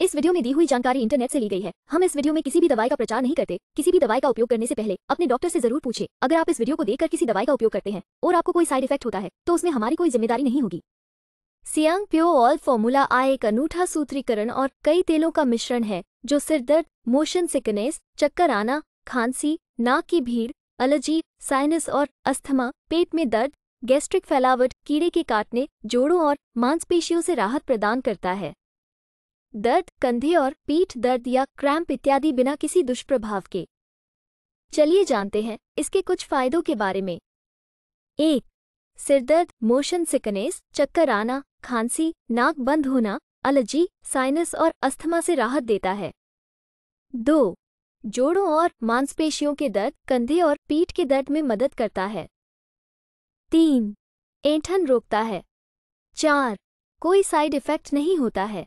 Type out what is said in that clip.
इस वीडियो में दी हुई जानकारी इंटरनेट से ली गई है। हम इस वीडियो में किसी भी दवाई का प्रचार नहीं करते। किसी भी दवाई का उपयोग करने से पहले अपने डॉक्टर से ज़रूर पूछे। अगर आप इस वीडियो को देखकर किसी दवाई का उपयोग करते हैं और आपको कोई साइड इफ़ेक्ट होता है तो उसमें हमारी कोई ज़िम्मेदारी नहीं होगी। सियांग प्यो ऑल फॉर्मूला आ एक अनूठा सूत्रीकरण और कई तेलों का मिश्रण है, जो सिरदर्द मोशन सिकनेस, चक्कर आना, खांसी, नाक की भीड़, एलर्जी, साइनस और अस्थमा, पेट में दर्द, गैस्ट्रिक फैलावट, कीड़े के काटने, जोड़ों और मांसपेशियों से राहत प्रदान करता है। दर्द, कंधे और पीठ दर्द या क्रैम्प इत्यादि बिना किसी दुष्प्रभाव के। चलिए जानते हैं इसके कुछ फायदों के बारे में। एक सिरदर्द मोशन सिकनेस, चक्कर आना, खांसी, नाक बंद होना, एलर्जी, साइनस और अस्थमा से राहत देता है। दो, जोड़ों और मांसपेशियों के दर्द, कंधे और पीठ के दर्द में मदद करता है। तीन, ऐंठन रोकता है। चार, कोई साइड इफ़ेक्ट नहीं होता है।